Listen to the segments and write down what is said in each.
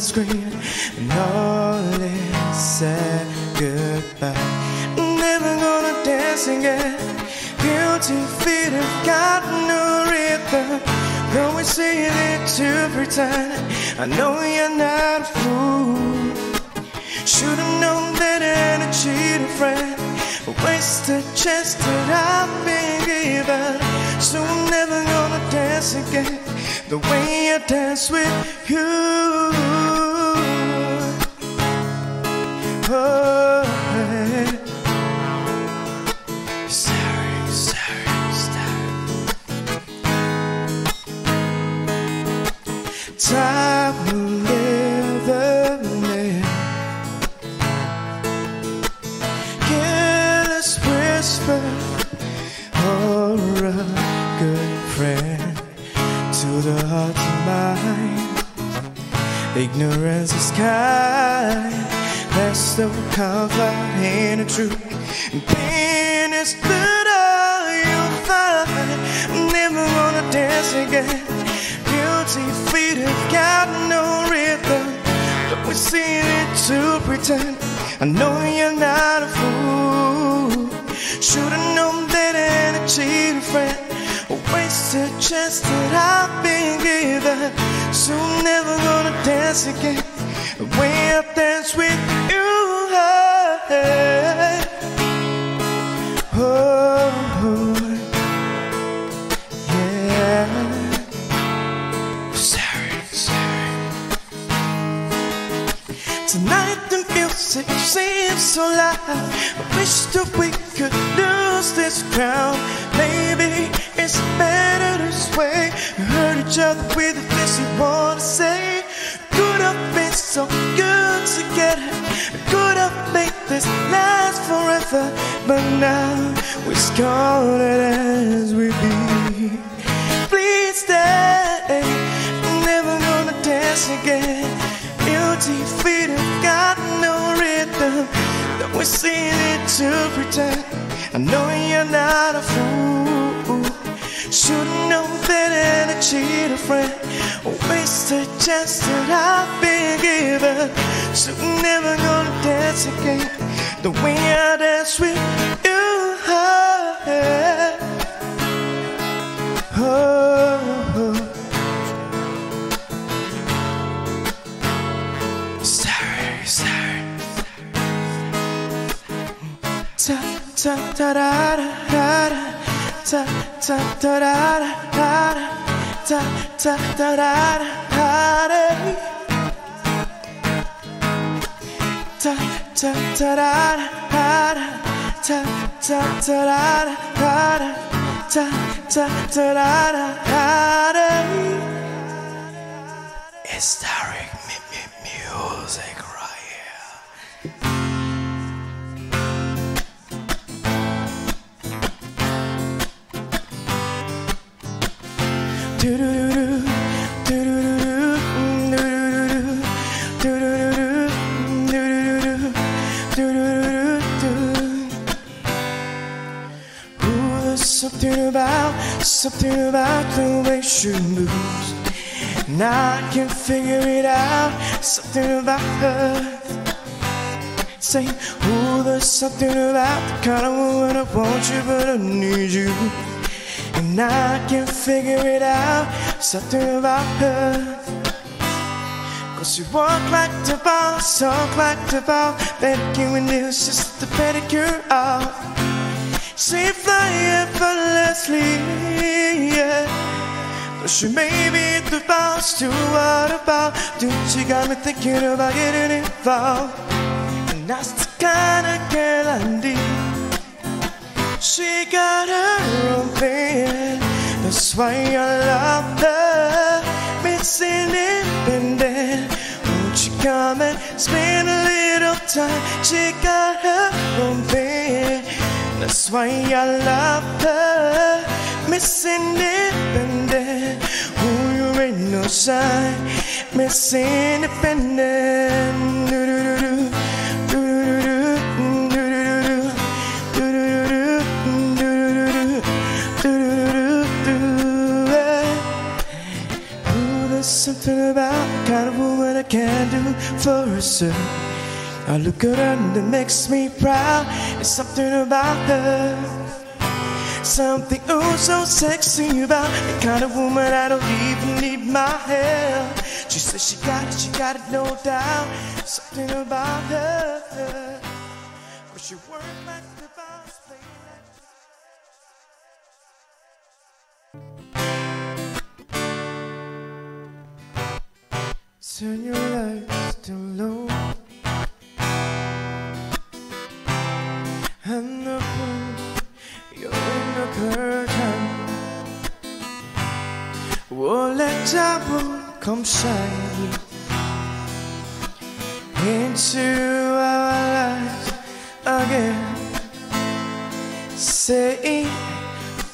silver screen and all is said goodbye. Never gonna dance again. Guilty feet have got no rhythm. Though we say it to pretend, I know you're not a fool. Should've known that and a cheating friend. A wasted chance that I've been given. So I'm never gonna dance again the way I dance with you. Oh, yeah. Sorry, sorry, sorry. Time will never mend. Careless whisper Ignorance is kind. There's no comfort in the truth. And Pain is that all you'll find. Never wanna dance again. Guilty feet have got no rhythm. But we see it to pretend. I know you're not a fool. Should've known that and a cheating friend. Wasted chance that I've been given. So I'm never gonna dance again. The way I dance with you. Oh, yeah. Sorry, sorry. Tonight the music seems so loud. I wish that we could lose this crowd. Maybe it's better this way. We hurt each other with the things we wanna say. Could have been so good together. Could have made this last forever. But now we're scarlet as we be. Please stay. Never gonna dance again. Guilty feet have got no rhythm. That we're seeing it to pretend. I know you're not a fool. Should've known that and a cheated friend. A wasted chance that I've been given. So never gonna dance again. The way I dance with you. Oh, sorry, sorry. Ta ta ta da da da. Ta ta da da da. Ta ta da da da. Ta ta da da da. Ta ta da da da. Ta ta da da da. It's Derrick something about, something about the way she moves. And I can figure it out, something about her. Say, ooh, there's something about the kind of woman I want you, but I need you. And I can figure it out, something about her. Cause you walk like the boss, talk like the boss, pedicure and it's just the pedicure off. She fly effortlessly, yeah. But she may be the boss, too, what about? Dude, she got me thinking about getting involved. And that's the kind of girl I need. She got her thing. That's why I love her. Miss Independent. Won't you come and spend a little time? She got her own thing. That's why I love her. Miss Independent. Who you ain't no sign. Miss Independent. Can do for herself. I look at her and it makes me proud. It's something about her. Something oh so sexy about the kind of woman I don't even need my help. She says she got it, she got it, no doubt. Something about her. But she works like Turn your lights down low. And the moon, you're in the curtain. Won't let trouble come shining into our lives again. Say,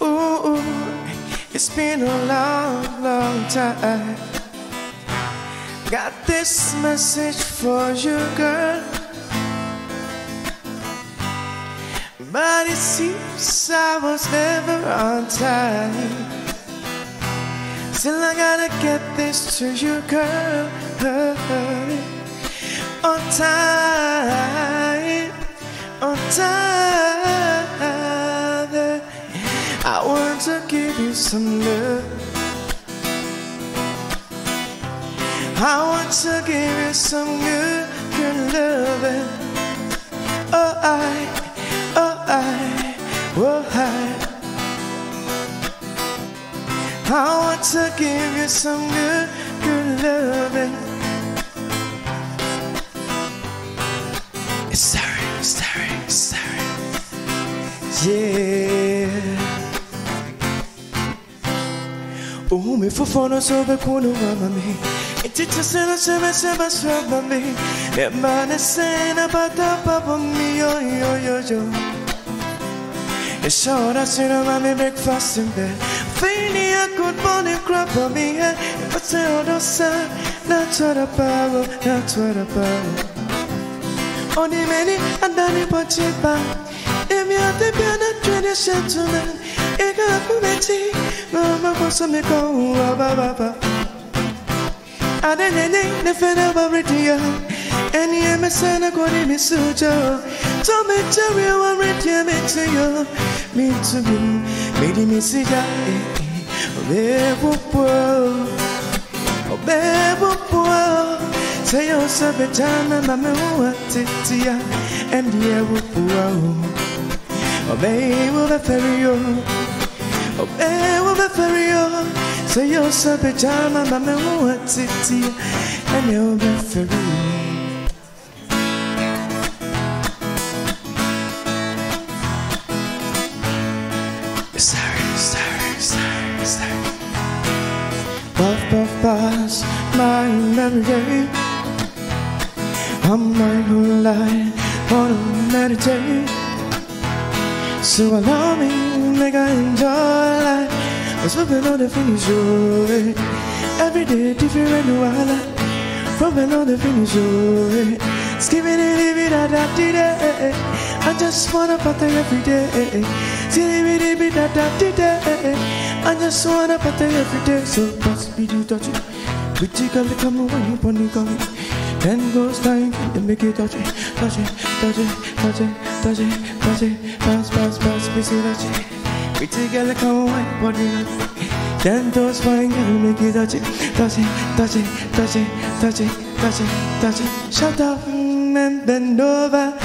ooh, it's been a long, long time. Got this message for you, girl. But it seems I was never on time. Still, I gotta get this to you, girl. On time, on time. I want to give you some love. I want to give you some good, good loving. Oh, I, oh, I, oh, I. I want to give you some good, good loving. Sorry, sorry, sorry. Yeah. Oh, me for fun, so be cool, mama me. It's just a seven, seven, seven, me. Me man is saying about the papa me, yo, yo, yo, yo. It's short, I see the mommy breakfast in bed. Feeling a good morning crap on me head. If I say all the sun, that's what I power, that's what I power. Only many and then it puts it back. If you have to be a trained gentleman, it got me betty. Mama was a me go, ba ba ba. Radio. And the MSN I got him in Sujo. So me you I'm ready, me to you. Me to me di me see ya. Bebo po, bebo po. Say be time, mama, what it ya. And the ever po. Baby, the ferry, oh, ferry, oh. Say you're so be time, mama, you'll be ferry. Sorry, sorry, sorry, sorry. Puff, puff, pass my memory. I'm my whole life, wanna meditate. So allow me, make I enjoy life. We've been on the finish line. Every day different while From on the finish line. Skipping it, it, da da da I just wanna party every day. See it, it, da da da I just wanna party every day. So pass me the touch. Pretty girl, come away, pony come. Then goes time, and make it touch it, touch it, touch it, touch it, touch it, touch it, pass, pass, pass, busy touch it. Pretty girl, come away, pony come. Then goes fine, and make it touch it, touch it, touch it, touch it, touch it, touch it, touch it. Shut up and bend over.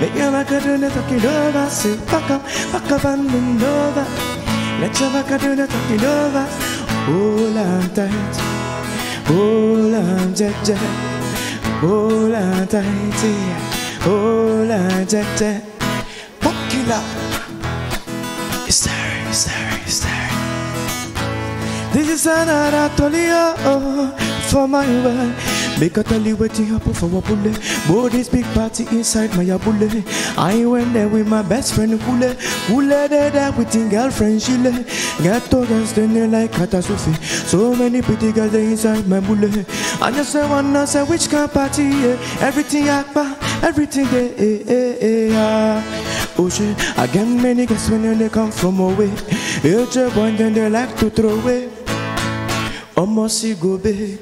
Make your back do the talking over. Say, fuck up, fuck up and bend over. Let your back do the talking over. Hold on tight, hold on, jet. Hold on tight. Hold on, jet, jet. Fuck it up. It's sorry, it's sorry. This is another Tolio for my wife. Make a what you happen for a bullet. Boy, this big party inside my bullet. I went there with my best friend Kule. Kule there, there with his girlfriend Shile. Get to then they like catastrophe. So many pretty girls they inside my bullet. I just say wanna say which of party, yeah. Everything akba, everything there, eh, eh, eh, shit, I get many guys when they come from away. It's a one then they like to throw away. almost go big.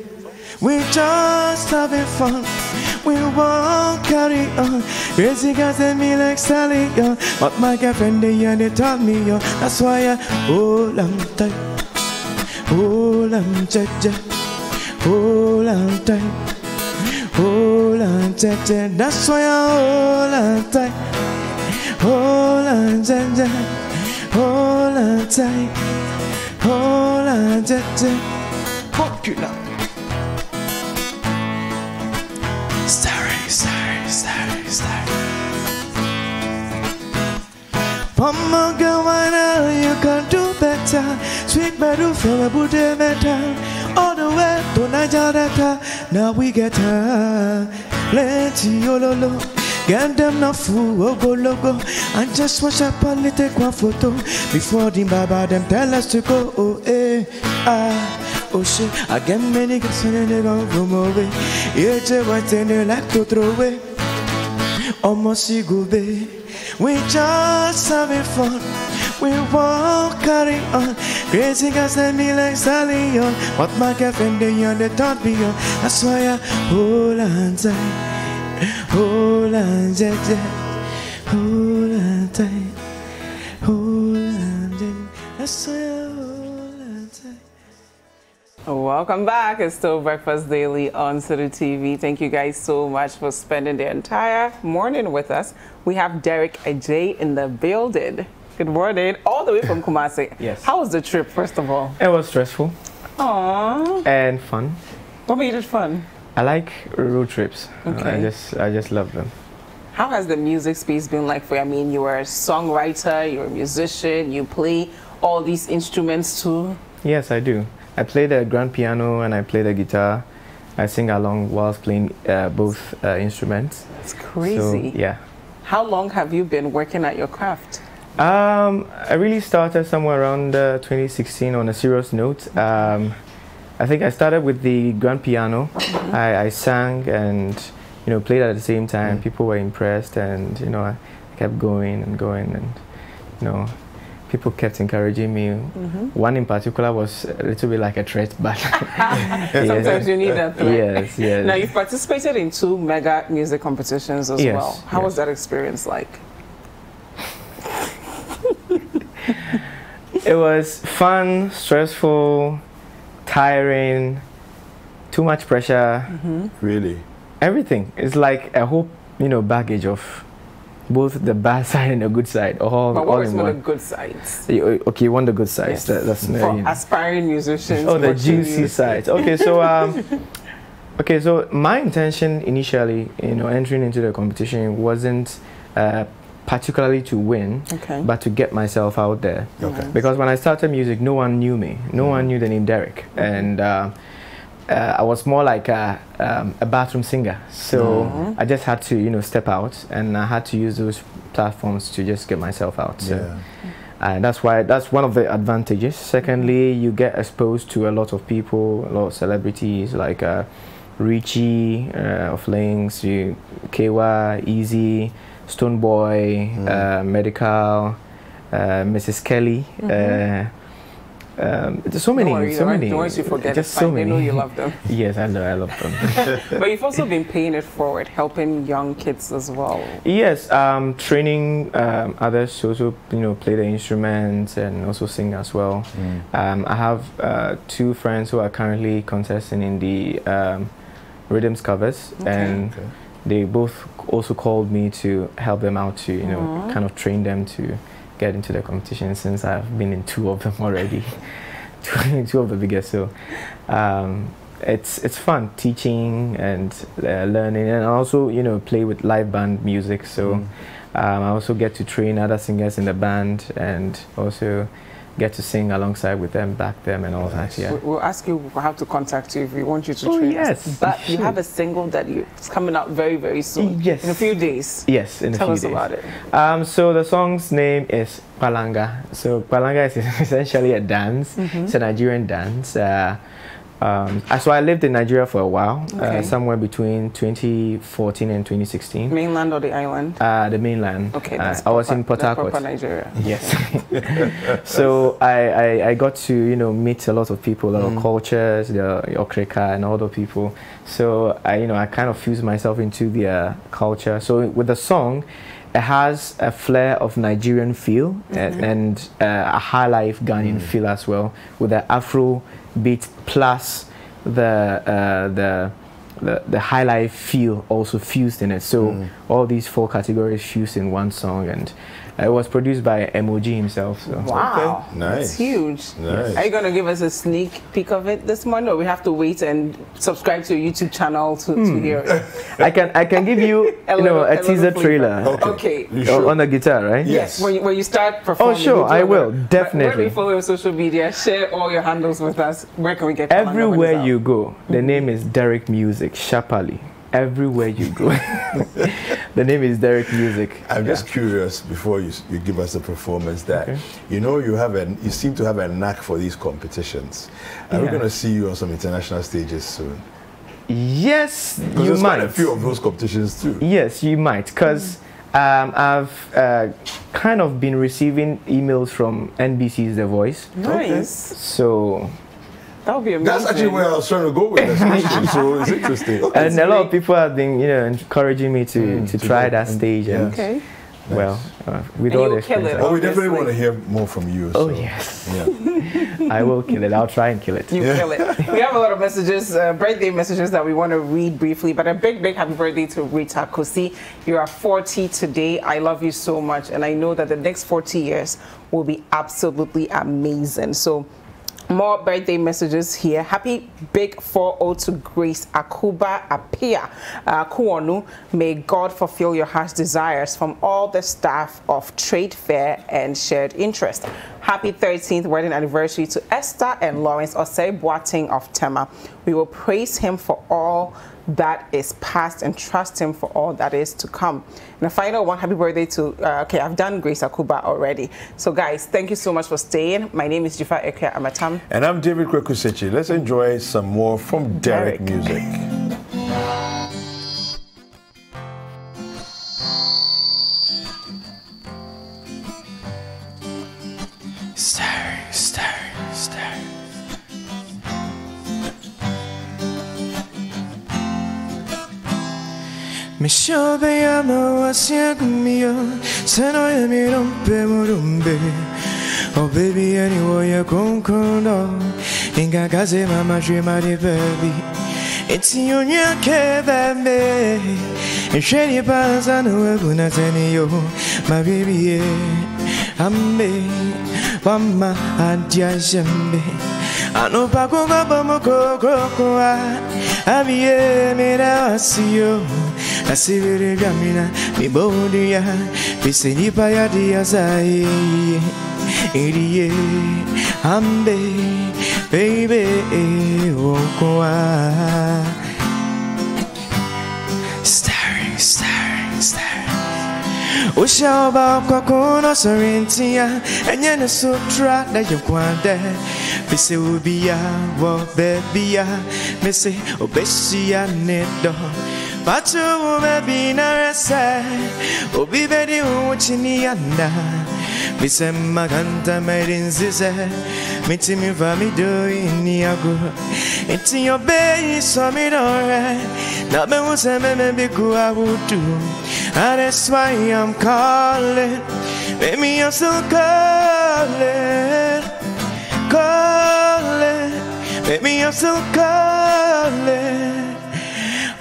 We just having fun. We won't carry on. Crazy guys and me like Sally, yo. But my girlfriend, they, yeah, they taught me, yo. That's why I hold on tight. Hold on tight, yeah. Hold on tight. Hold on tight, yeah. That's why I hold on tight. Hold on tight. Hold on tight. Hold on tight, yeah. Popular. Starry, starry, starry, starry. Mama, girl, I know you can do better. Sweet better, feel a booty better. All the way to Niger Now we get her. Plenty, ololo. Oh, Get them no fool, oh go logo. And just watch up and take one photo. Before the baba them tell us to go, oh eh, ah. Oh shit, I get many girls and they gon' go my way. Yeah, they want and they like to throw away. Almost see go babe. We just having fun. We won't carry on. Crazy guys let me like Sally on. What my girlfriend they on the top me on. That's why I hold on tight. Hold on tight, yeah. Hold on tight. Hold on tight. That's why hold on tight. Welcome back. It's still Breakfast Daily on Citi TV. Thank you guys so much for spending the entire morning with us. We have Derrick Ajay in the building. Good morning, all the way from Kumasi. Yes. How was the trip, first of all? It was stressful Aww. and fun. What made it fun? I like road trips. Uh, I just I just love them. How has the music space been like for you? I mean, you are a songwriter, you're a musician, you play all these instruments too. Yes, I do. I play the grand piano and I play the guitar. I sing along whilst playing uh, both uh, instruments. It's So, crazy. yeah. How long have you been working at your craft? Um, I really started somewhere around uh, 2016 on a serious note. Um, I think I started with the grand piano. Mm-hmm. I, I sang and you know played at the same time. Mm. People were impressed, and you know I kept going and going, and you know people kept encouraging me. Mm-hmm. One in particular was a little bit like a threat, but Sometimes you need that threat. yes, yes. Now, you've participated in two mega music competitions as Yes, well. How was that experience like? It was fun, stressful, tiring, too much pressure. Really? everything it's like a whole you know baggage of both the bad side and the good side all, But all what were in some of the good sides? You- okay you want the good sides Yes. that, that's no, For you know. aspiring musicians. oh the juicy you. sides okay so um okay so my intention initially you know entering into the competition wasn't uh, particularly to win Okay. but to get myself out there Okay. because when I started music, no one knew me. No one knew the name Derrick, and uh, uh, I was more like a, um, a bathroom singer. So I just had to, you know, step out, and I had to use those platforms to just get myself out. So. Yeah. And that's why that's one of the advantages. Secondly, you get exposed to a lot of people, a lot of celebrities like uh, Richie uh, of Lynx, you, Kewa, Easy, Stonebwoy, uh, Medikal, uh, Mrs. Kelly. Uh, um, there's so many, Don't worry, so the ones- many. the ones you forget, just it's so fine. They many. know you love them. yes, I know, I love them. But you've also been paying it forward, helping young kids as well. Yes, um, training um, others to also you know play the instruments and also sing as well. Um, I have uh, two friends who are currently contesting in the um, rhythms covers, and Okay. They both also called me to help them out to you know kind of train them to get into the competition since I've been in two of them already, two, two of the biggest. So um, it's it's fun teaching and uh, learning, and also you know play with live band music. So um, I also get to train other singers in the band and also get to sing alongside with them, back them, and all that. Yeah. We- We'll ask you how to contact you if we want you to Oh, train yes, us. But you sure. have a single that you, it's coming out very, very soon. Yes. In a few days. Yes, in a few days. Tell us about it. Um, so the song's name is Palanga. So Palanga is essentially a dance. It's a Nigerian dance. Uh, Um, uh, so I lived in Nigeria for a while, uh, somewhere between 2014 and 2016. Mainland or the island? Uh, the mainland. Okay, Uh, I was in Port Harcourt. proper Nigeria. Yes. so I, I, I got to you know meet a lot of people, a lot Mm. of cultures, the Okrika and other people. So I you know I kind of fused myself into their culture. So with the song, it has a flair of Nigerian feel Mm-hmm. and, and uh, a high life Ghanaian feel as well, with the Afro beat plus the uh, the the, the high life feel also fused in it. So all these four categories fused in one song, and it was produced by MOG himself. So. Wow. Okay, That's nice. huge. Nice. Are you going to give us a sneak peek of it this morning, or we have to wait and subscribe to your YouTube channel to, Hmm. to hear it? I can I can give you A you know a a teaser trailer. Okay. Okay. You sure? on the guitar, right? Yes. When you, when you start performing, Oh sure, I will, But Where definitely. do we follow your social media? Share all your handles with us. Where can we get Kalanga when it's Everywhere you go, the name is Derrick Music Shapali. Everywhere you go, the name is Derrick Music. I'm just curious before you, you give us a performance that Okay. you know you have an you seem to have a knack for these competitions. Are we going to see you on some international stages soon? Yes, you there's might. quite a few of those competitions too. Yes, you might, because um, I've uh, kind of been receiving emails from NBC's The Voice. Nice. So, That would be amazing. That's actually where I was trying to go with this question. so it's interesting. Okay. and a lot of people have been, you know, encouring me to, Mm, to to try that and- stage. And Okay. well, uh, with And all you'll the kill it. Well, we definitely want to hear more from you. Oh yes, Yeah. I will kill it. I'll try and kill it. You Yeah. kill it. We have a lot of messages, uh, birthday messages that we want to read briefly, but a big, big happy birthday to Rita Kosi. You are 40 today. I love you so much, and I know that the next 40 years will be absolutely amazing. So, more birthday messages here. Happy big 4-0 to Grace Akuba Apia uh, Kuonu. May God fulfill your heart's desires from all the staff of Trade Fair and Shared Interest. Happy 13th wedding anniversary to Esther and Lawrence Osei Boateng of Tema. We will praise him for all that is past and trust him for all that is to come. And the final one, happy birthday to, uh, okay, I've done Grace Akuba already. So guys, thank you so much for staying. My name is Jifa Eke Amatam. And I'm David Kwekusechi. Let's enjoy some more from Derrick, Derrick. Music. No wasia kumio Seno rompe murumbe Oh baby anywhere you come kono Inga kaze mama shima di baby. Iti yonya kebe me. Nsheni panza eh, no eguna teni yo My baby yeah Ambe Mama adia shembe Ano pa konga pa mo koko kwa Abiye mira wasiyo Asibiri gamina mi bodi ya Pise nipa ya dia sai Iriye ambe baby wokwa Starring, starring, starring. Ushaoba kwa kuno sorintia Enye na sutra na yukwande Bise ubia wo bebia Mese obesia nedo. Patu umebi na rese Obi bedi uchini yanda Bise maganta merinzize Miti mi va mi do ini agu Iti yo be so mi dore Na me use me me bi ku awudu And that's why I'm calling Baby I'm still calling Calling Baby I'm still calling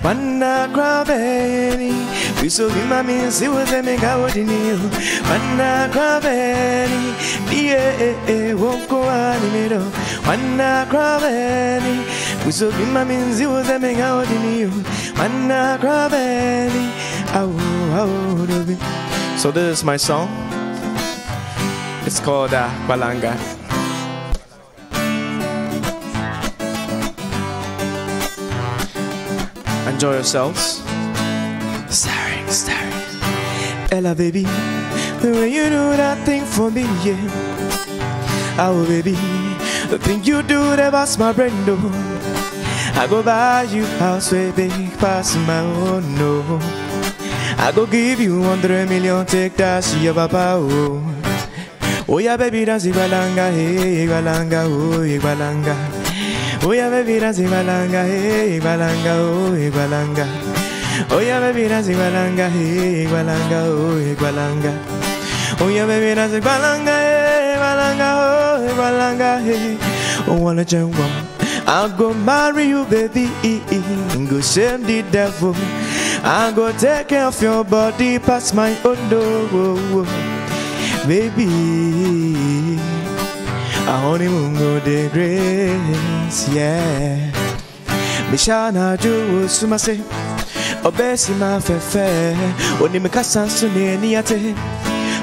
Wanna grab any We so be my means it was a mega what in you Wanna grab any Yeah, won't go on Wanna grab any We so be my means it was a mega what in you Wanna grab any Ow, ow, do be. So this is my song. It's called uh, Balanga Enjoy yourselves. Starring, starring. Ella, baby, the way you do that thing for me, yeah. Oh, baby, the thing you do that bust my brain, though. I go buy you house way big past my own, no. I go give you hundred million, take that shit, your papa, oh. Oh yeah, baby, dance Ibalanga, hey, Ibalanga, oh, Ibalanga. Yeah, baby, dance Ibalanga, hey, Ibalanga, oh, Ibalanga. Oh yeah, baby, dance Ibalanga, hey, Ibalanga, oh, Ibalanga. Oh yeah, baby, dance Ibalanga, hey, Ibalanga, oh, Ibalanga, hey. Oh, wanna jump. I'll go marry you, baby, go shame the devil. I'll go take care of your body past my own door, baby. A honeymoon go the grace, yeah. Mishana jo sumase, obesi ma fefe, oni me kasa sune ni ate.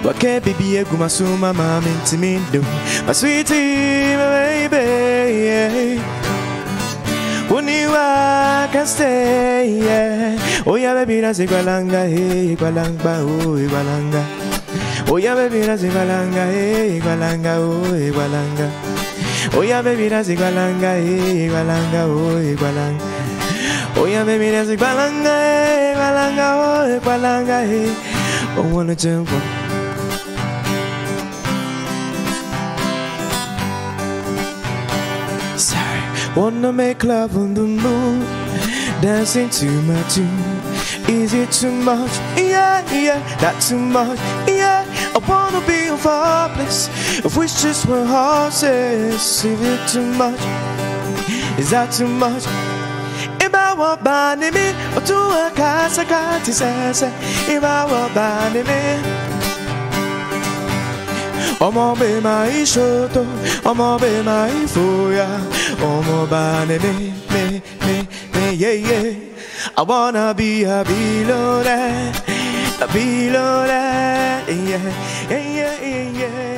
Wake bibi eguma suma ma mintimindo, my sweetie, my baby, yeah. Uniwa can stay, yeah. Oh yeah, baby, that's igualanga, hey, igualanga, oh, igualanga. Yeah, baby, that's igualanga, hey, eh, igualanga, oh, yeah, baby, that's igualanga, hey, igualanga, eh, oh, yeah, baby, that's igualanga, hey, igualanga, eh, oh, igualanga, hey. Oh, wanna jump. Sorry, wanna make love on the moon, dancing to my tune. Is it too much? Yeah, yeah, not too much. Yeah, I wanna be a faultless. If wishes were horses, is it too much? Is that too much? If I were binding me, or to a casa cati says, if I were binding me. ọmọ bẹ máa ń ṣòtò ọmọ bẹ máa ń fòyà ọmọ bá ní mi me, mi mi yéyé I wanna be a billionaire a billionaire yeah yeah yeah yeah.